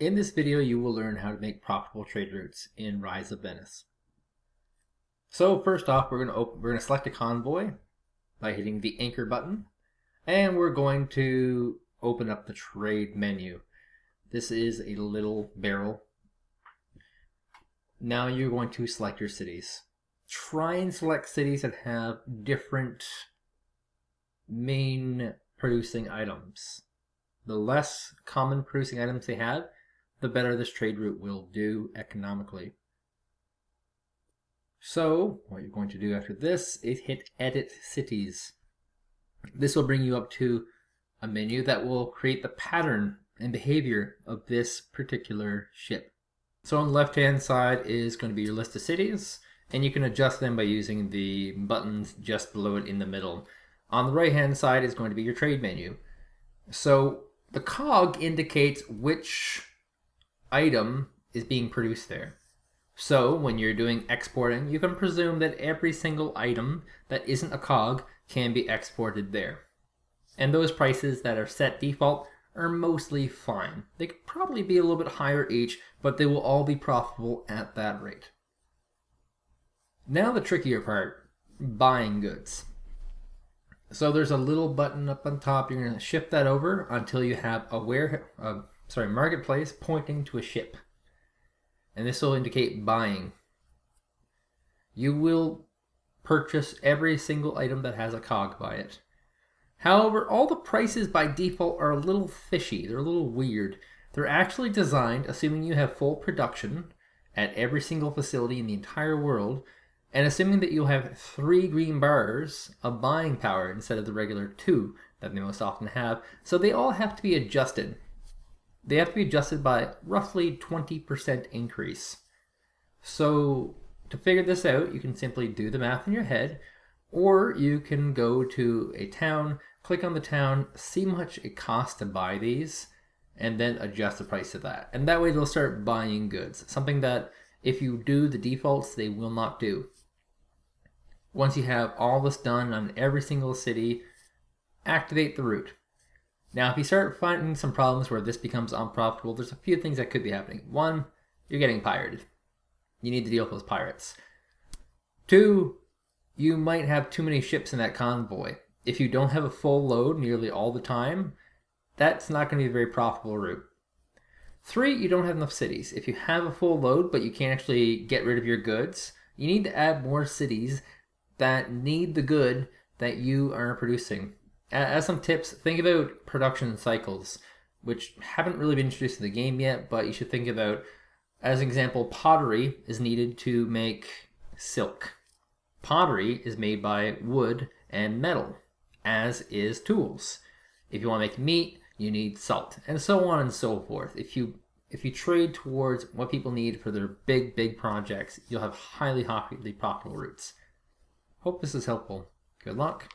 In this video, you will learn how to make profitable trade routes in Rise of Venice. So first off, we're going to open, we're going to select a convoy by hitting the anchor button, and we're going to open up the trade menu. This is a little barrel. Now you're going to select your cities. Try and select cities that have different main producing items. The less common producing items they have, the better this trade route will do economically. So what you're going to do after this is hit edit cities. This will bring you up to a menu that will create the pattern and behavior of this particular ship. So on the left hand side is going to be your list of cities and you can adjust them by using the buttons just below it in the middle. On the right hand side is going to be your trade menu. So the cog indicates which item is being produced there. So when you're doing exporting, you can presume that every single item that isn't a cog can be exported there. And those prices that are set default are mostly fine. They could probably be a little bit higher each, but they will all be profitable at that rate. Now the trickier part, buying goods. So there's a little button up on top. You're going to shift that over until you have a ware, uh, sorry, marketplace pointing to a ship. And this will indicate buying. You will purchase every single item that has a cog by it. However, all the prices by default are a little fishy. They're a little weird. They're actually designed assuming you have full production at every single facility in the entire world, and assuming that you'll have three green bars of buying power instead of the regular two that they most often have. So they all have to be adjusted they have to be adjusted by roughly 20% increase. So to figure this out, you can simply do the math in your head, or you can go to a town, click on the town, see much it costs to buy these, and then adjust the price of that. And that way they'll start buying goods, something that if you do the defaults, they will not do. Once you have all this done on every single city, activate the route. Now, if you start finding some problems where this becomes unprofitable, there's a few things that could be happening. One, you're getting pirated. You need to deal with those pirates. Two, you might have too many ships in that convoy. If you don't have a full load nearly all the time, that's not going to be a very profitable route. Three, you don't have enough cities. If you have a full load but you can't actually get rid of your goods, you need to add more cities that need the good that you are producing as some tips, think about production cycles, which haven't really been introduced to the game yet, but you should think about, as an example, pottery is needed to make silk. Pottery is made by wood and metal, as is tools. If you want to make meat, you need salt, and so on and so forth. If you if you trade towards what people need for their big, big projects, you'll have highly, highly profitable routes. Hope this is helpful. Good luck.